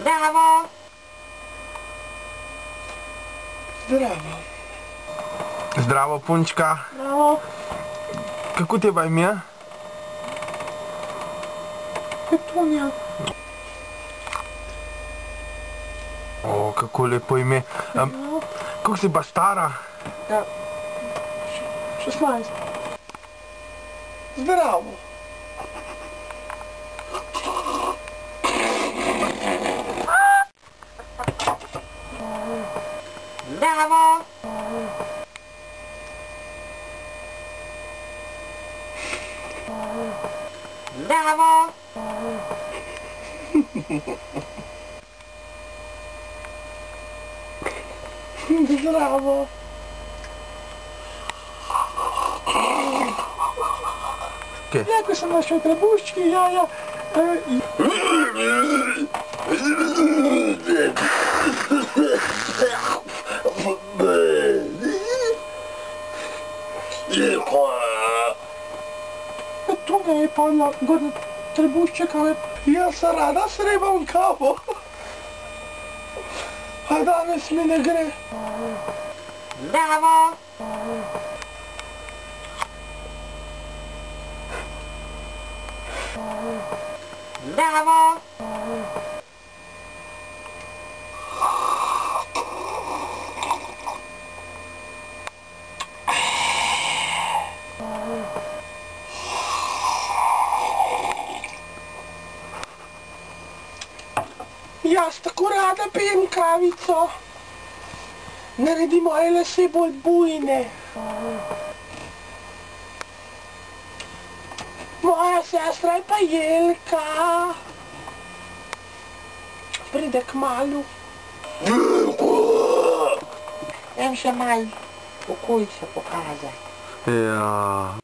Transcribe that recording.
Zdravo! Zdravo. Zdravo, punčka. Zdravo. Kako ti je pa ime? Petunja. O, kako lepo ime. Um, kako si pa stara? Ja. 16. Zdravo. Zdravo! Bravo! Bravo! Che? Якось у нашої трибушки, я, я... Е, і... Дякую. Petunja je padla gore trebušček, ali ja se rada srebam kavo. A danes mi ne gre. Zdravo! Zdravo! Jaz tako rada pijem kavico. Naredi moje lase bolj bujne. Moja sestra je pa Jelka. Pride k malu. Vem še malo, pokoj se pokazati. Ja,